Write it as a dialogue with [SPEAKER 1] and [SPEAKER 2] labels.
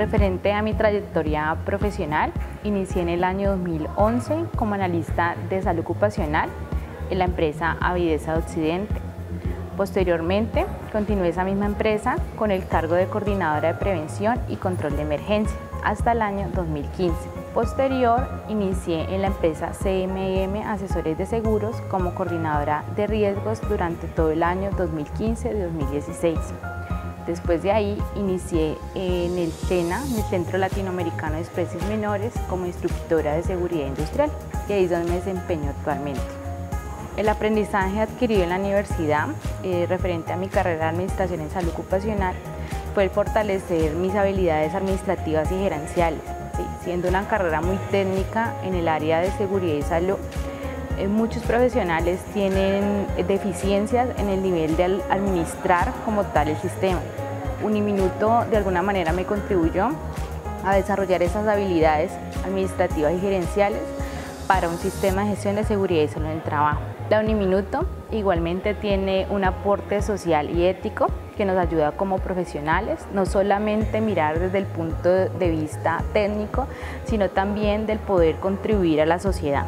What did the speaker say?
[SPEAKER 1] Referente a mi trayectoria profesional, inicié en el año 2011 como analista de salud ocupacional en la empresa Avidesa de Occidente. Posteriormente, continué esa misma empresa con el cargo de coordinadora de prevención y control de emergencia hasta el año 2015. Posterior, inicié en la empresa CMM Asesores de Seguros como coordinadora de riesgos durante todo el año 2015-2016. Después de ahí inicié en el SENA, el Centro Latinoamericano de Especies Menores, como instructora de seguridad industrial y ahí es donde me desempeño actualmente. El aprendizaje adquirido en la universidad eh, referente a mi carrera de Administración en Salud Ocupacional fue el fortalecer mis habilidades administrativas y gerenciales, siendo una carrera muy técnica en el área de seguridad y salud muchos profesionales tienen deficiencias en el nivel de administrar como tal el sistema. Uniminuto de alguna manera me contribuyó a desarrollar esas habilidades administrativas y gerenciales para un sistema de gestión de seguridad y salud en el trabajo. La Uniminuto igualmente tiene un aporte social y ético que nos ayuda como profesionales, no solamente mirar desde el punto de vista técnico, sino también del poder contribuir a la sociedad.